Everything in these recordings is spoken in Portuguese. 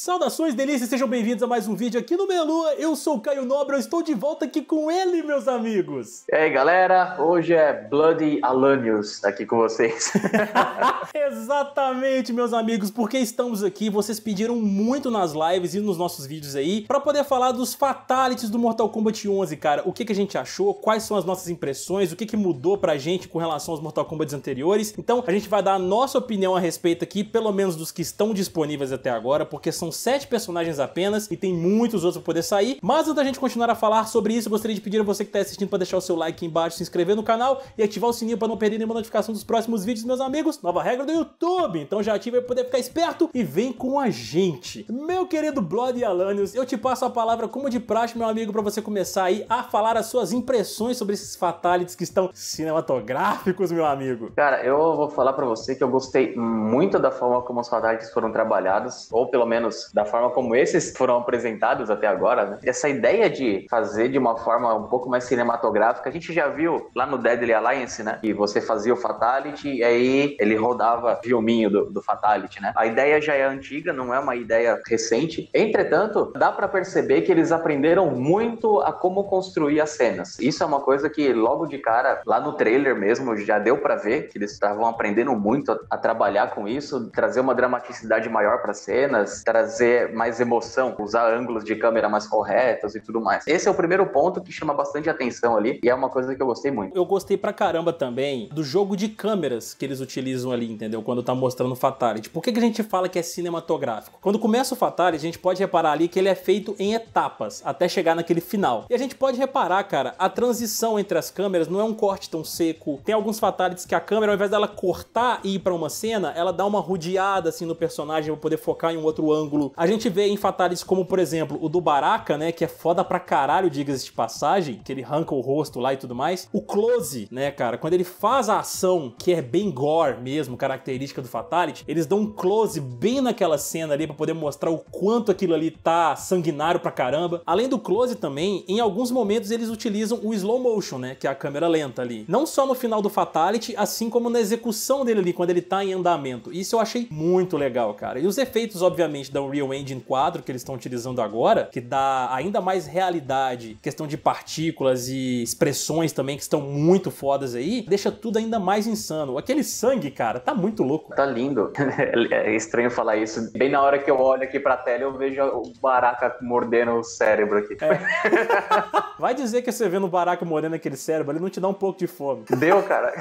Saudações delícias, sejam bem-vindos a mais um vídeo aqui no Melua. Eu sou o Caio Nobre, eu estou de volta aqui com ele, meus amigos. E aí, galera, hoje é Bloody Alanius aqui com vocês. Exatamente, meus amigos, porque estamos aqui, vocês pediram muito nas lives e nos nossos vídeos aí, para poder falar dos fatalities do Mortal Kombat 11, cara. O que, que a gente achou, quais são as nossas impressões, o que, que mudou pra gente com relação aos Mortal Kombat anteriores. Então, a gente vai dar a nossa opinião a respeito aqui, pelo menos dos que estão disponíveis até agora, porque são sete personagens apenas e tem muitos outros pra poder sair. Mas antes da gente continuar a falar sobre isso, gostaria de pedir a você que tá assistindo para deixar o seu like aqui embaixo, se inscrever no canal e ativar o sininho para não perder nenhuma notificação dos próximos vídeos, meus amigos. Nova regra do YouTube, então já ativa para poder ficar esperto e vem com a gente. Meu querido Blood Alanios, eu te passo a palavra como de praxe, meu amigo, para você começar aí a falar as suas impressões sobre esses fatalities que estão cinematográficos, meu amigo. Cara, eu vou falar para você que eu gostei muito da forma como os fatalities foram trabalhados, ou pelo menos da forma como esses foram apresentados até agora, né? Essa ideia de fazer de uma forma um pouco mais cinematográfica, a gente já viu lá no Deadly Alliance, né? Que você fazia o Fatality e aí ele rodava filminho do, do Fatality, né? A ideia já é antiga, não é uma ideia recente. Entretanto, dá para perceber que eles aprenderam muito a como construir as cenas. Isso é uma coisa que logo de cara, lá no trailer mesmo, já deu para ver que eles estavam aprendendo muito a, a, trabalhar com isso, trazer uma dramaticidade maior para cenas, trazer mais emoção, usar ângulos de câmera mais corretos e tudo mais. Esse é o primeiro ponto que chama bastante atenção ali e é uma coisa que eu gostei muito. Eu gostei pra caramba também do jogo de câmeras que eles utilizam ali, entendeu? Quando tá mostrando o Fatality. Por que, que a gente fala que é cinematográfico? Quando começa o Fatality, a gente pode reparar ali que ele é feito em etapas, até chegar naquele final. E a gente pode reparar, cara, a transição entre as câmeras não é um corte tão seco. Tem alguns Fatalities que a câmera, ao invés dela cortar e ir pra uma cena, ela dá uma rodeada assim no personagem pra poder focar em um outro ângulo A gente vê em fatalities como, por exemplo, o do Baraka, né, que é foda pra caralho, diga-se de passagem, que ele arranca o rosto lá e tudo mais. O close, né, cara, quando ele faz a ação, que é bem gore mesmo, característica do fatality, eles dão um close bem naquela cena ali para poder mostrar o quanto aquilo ali tá sanguinário pra caramba. Além do close também, em alguns momentos eles utilizam o slow motion, né, que é a câmera lenta ali. Não só no final do fatality, assim como na execução dele ali, quando ele tá em andamento. Isso eu achei muito legal, cara. E os efeitos, obviamente, da Unreal Engine 4 que eles estão utilizando agora, que dá ainda mais realidade, questão de partículas e expressões também que estão muito fodas aí, deixa tudo ainda mais insano. Aquele sangue, cara, tá muito louco. Tá lindo. É estranho falar isso. Bem na hora que eu olho aqui pra tela, eu vejo o Baraka mordendo o cérebro aqui. É. Vai dizer que você vê no Baraka mordendo aquele cérebro, ele não te dá um pouco de fome. Deu, cara.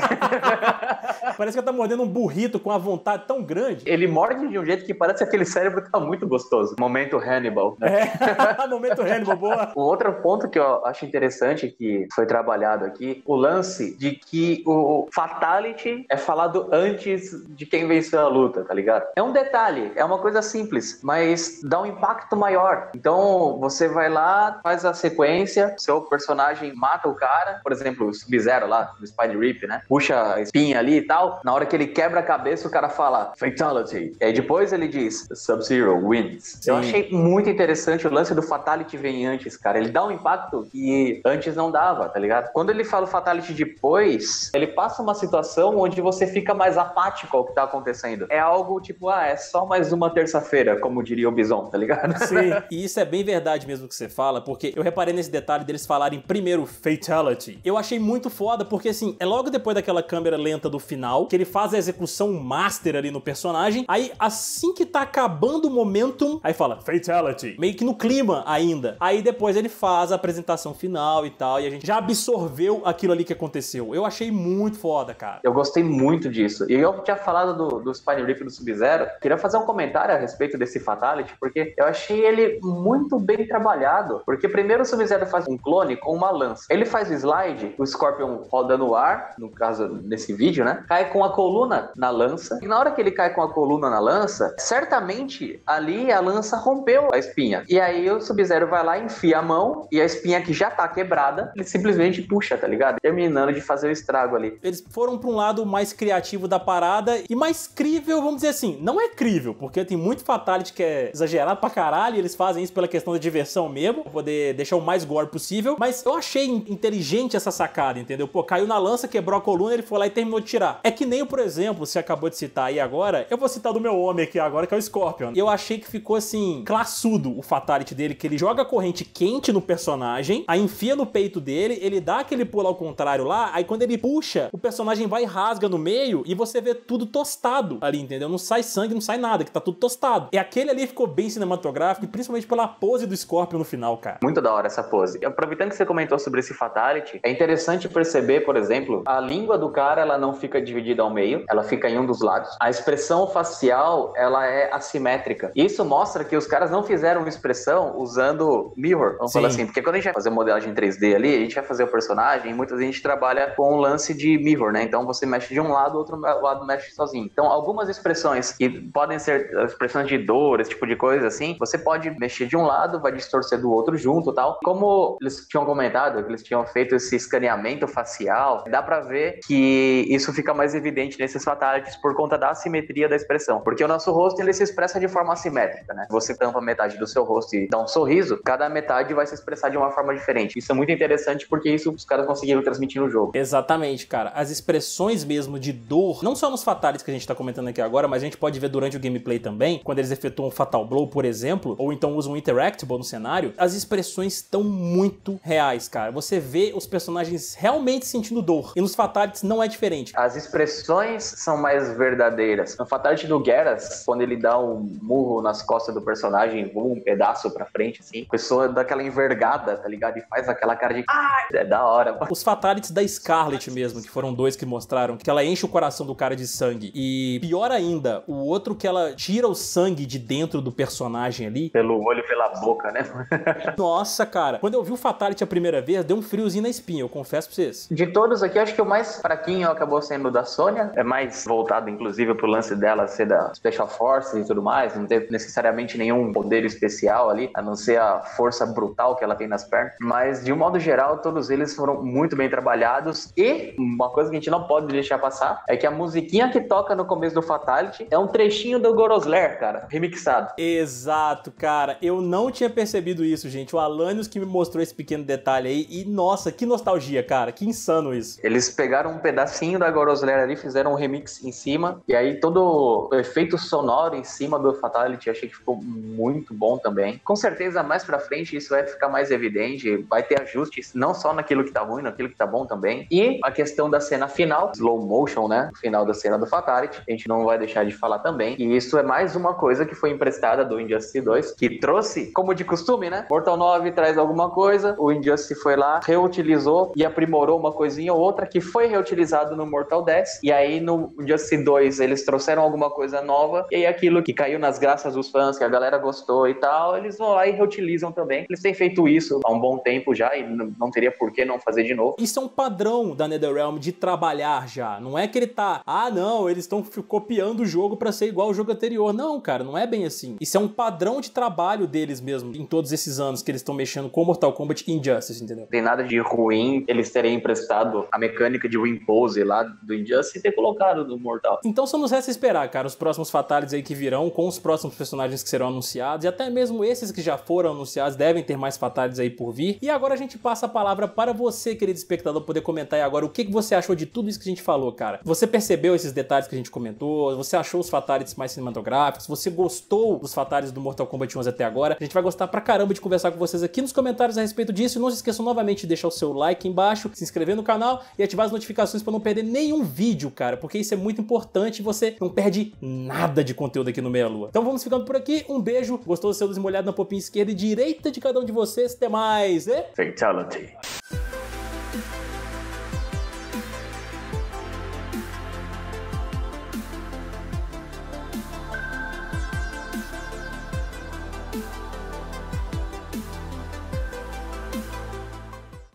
parece que tá mordendo um burrito com uma vontade tão grande. Ele morde de um jeito que parece que aquele cérebro tá muito gostoso. Momento Hannibal. Né? É, momento Hannibal, boa. Um outro ponto que eu acho interessante que foi trabalhado aqui, o lance de que o Fatality é falado antes de quem venceu a luta, tá ligado? É um detalhe, é uma coisa simples, mas dá um impacto maior. Então, você vai lá, faz a sequência, seu personagem mata o cara, por exemplo, o Sub-Zero lá, do Spider Rip, né? Puxa a espinha ali e tal. Na hora que ele quebra a cabeça, o cara fala Fatality. E aí depois ele diz Sub-Zero wins. Sim. Eu achei muito interessante o lance do Fatality vem antes, cara. Ele dá um impacto que antes não dava, tá ligado? Quando ele fala o Fatality depois, ele passa uma situação onde você fica mais apático ao que tá acontecendo. É algo tipo, ah, é só mais uma terça-feira, como diria o Bison, tá ligado? Sim, e isso é bem verdade mesmo que você fala, porque eu reparei nesse detalhe deles falarem primeiro Fatality. Eu achei muito foda, porque assim, é logo depois daquela câmera lenta do final, que ele faz a execução master ali no personagem, aí assim que tá acabando o momento momentum, aí fala fatality, meio que no clima ainda. Aí depois ele faz a apresentação final e tal, e a gente já absorveu aquilo ali que aconteceu. Eu achei muito foda, cara. Eu gostei muito disso. E eu tinha falado do, do Spine Rip do Sub-Zero, queria fazer um comentário a respeito desse fatality, porque eu achei ele muito bem trabalhado. Porque primeiro o Sub-Zero faz um clone com uma lança. Ele faz o slide, o Scorpion roda no ar, no caso desse vídeo, né? Cai com a coluna na lança. E na hora que ele cai com a coluna na lança, certamente ali ali a lança rompeu a espinha. E aí o Sub-Zero vai lá, enfia a mão e a espinha que já tá quebrada, ele simplesmente puxa, tá ligado? Terminando de fazer o estrago ali. Eles foram pra um lado mais criativo da parada e mais crível, vamos dizer assim. Não é crível, porque tem muito Fatality que é exagerado pra caralho e eles fazem isso pela questão da diversão mesmo, pra poder deixar o mais gore possível. Mas eu achei inteligente essa sacada, entendeu? Pô, caiu na lança, quebrou a coluna, ele foi lá e terminou de tirar. É que nem, por exemplo, você acabou de citar aí agora, eu vou citar do meu homem aqui agora, que é o Scorpion. Eu achei achei que ficou assim, classudo o fatality dele, que ele joga a corrente quente no personagem, aí enfia no peito dele, ele dá aquele pulo ao contrário lá, aí quando ele puxa, o personagem vai e rasga no meio e você vê tudo tostado ali, entendeu? Não sai sangue, não sai nada, que tá tudo tostado. E aquele ali ficou bem cinematográfico, principalmente pela pose do Scorpion no final, cara. Muito da hora essa pose. Aproveitando que você comentou sobre esse fatality, é interessante perceber, por exemplo, a língua do cara, ela não fica dividida ao meio, ela fica em um dos lados. A expressão facial, ela é assimétrica. Isso mostra que os caras não fizeram uma expressão usando mirror, vamos Sim. falar assim, porque quando a gente vai fazer modelagem 3D ali, a gente vai fazer o personagem, muitas vezes a gente trabalha com um lance de mirror, né? Então você mexe de um lado, o outro lado mexe sozinho. Então, algumas expressões que podem ser expressões de dor, esse tipo de coisa assim, você pode mexer de um lado, vai distorcer do outro junto tal. Como eles tinham comentado, que eles tinham feito esse escaneamento facial, dá para ver que isso fica mais evidente nesses fatalities por conta da assimetria da expressão. Porque o nosso rosto, ele se expressa de forma assimétrica, né? Você tampa metade do seu rosto e dá um sorriso, cada metade vai se expressar de uma forma diferente. Isso é muito interessante porque isso os caras conseguiram transmitir no jogo. Exatamente, cara. As expressões mesmo de dor, não só nos fatalities que a gente tá comentando aqui agora, mas a gente pode ver durante o gameplay também, quando eles efetuam um Fatal Blow, por exemplo, ou então usam um Interactable no cenário, as expressões estão muito reais, cara. Você vê os personagens realmente sentindo dor. E nos Fatalities não é diferente. As expressões são mais verdadeiras. No Fatality do Geras, quando ele dá um murro nas costas do personagem, um pedaço pra frente, assim, a pessoa dá aquela envergada, tá ligado? E faz aquela cara de. Ah, é da hora. Os Fatalities da Scarlet mesmo, que foram dois que mostraram que ela enche o coração do cara de sangue. E pior ainda, o outro que ela tira o sangue de dentro do personagem ali. Pelo olho, pela boca, né? Nossa, cara. Quando eu vi o Fatality a primeira vez, deu um friozinho na espinha, eu confesso pra vocês. De todos aqui, acho que o mais fraquinho acabou sendo o da Sônia. É mais voltado, inclusive, pro lance dela ser da Special Forces e tudo mais. Não ter necessariamente nenhum poder especial ali, a não ser a força brutal que ela tem nas pernas. Mas, de um modo geral, todos eles foram muito bem trabalhados. E uma coisa que a gente não pode deixar passar é que a musiquinha que toca no começo do Fatality é um trechinho do Gorosler, cara, remixado. Exato, cara. Eu não tinha percebido isso, gente. O Alanios que me mostrou esse pequeno detalhe aí. E, nossa, que nostalgia, cara. Que insano isso. Eles pegaram um pedacinho da Gorosler ali, fizeram um remix em cima. E aí todo o efeito sonoro em cima do Fatality, achei que ficou muito bom também. Com certeza, mais pra frente, isso vai ficar mais evidente. Vai ter ajustes, não só naquilo que tá ruim, naquilo que tá bom também. E a questão da cena final, slow motion, né? O final da cena do Fatality. A gente não vai deixar de falar também. E isso é mais uma coisa que foi emprestada do Injustice 2, que trouxe, como de costume, né? Mortal 9 traz alguma coisa, o Injustice foi lá, reutilizou e aprimorou uma coisinha ou outra que foi reutilizado no Mortal 10. E aí no Injustice 2 eles trouxeram alguma coisa nova, e aquilo que caiu nas graças dos fãs, que a galera gostou e tal, eles vão lá e reutilizam também. Eles têm feito isso há um bom tempo já e não teria por que não fazer de novo. Isso é um padrão da NetherRealm de trabalhar já. Não é que ele tá, ah, não, eles estão copiando o jogo para ser igual ao jogo anterior. Não, cara, não é bem assim. Isso é um padrão de trabalho deles mesmo, em todos esses anos que eles estão mexendo com Mortal Kombat Injustice, entendeu? Tem nada de ruim eles terem emprestado a mecânica de win pose lá do Injustice e ter colocado no Mortal. Então só nos resta esperar, cara, os próximos Fatalities aí que virão, com os próximos personagens que serão anunciados, e até mesmo esses que já foram anunciados devem ter mais Fatalities aí por vir. E agora a gente passa a palavra para você, querido espectador, poder comentar aí agora o que você achou de tudo isso que a gente falou, cara. Você percebeu esses detalhes que a gente comentou? Você achou os Fatalities mais cinematográficos? Você gostou dos Fatalities do Mortal Kombat 11 até agora? A gente vai gostar pra caramba de conversar com vocês aqui nos comentários a respeito disso. E não se esqueçam novamente de deixar o seu like embaixo, se inscrever no canal e ativar as notificações para não perder nenhum vídeo, cara, porque isso é muito importante e você não perde nada de conteúdo aqui no Meia Lua. Então vamos ficando por aqui. Um beijo. Gostou do seu desmolhado na popinha esquerda e direita de cada um de vocês? Até mais. E... Fatality.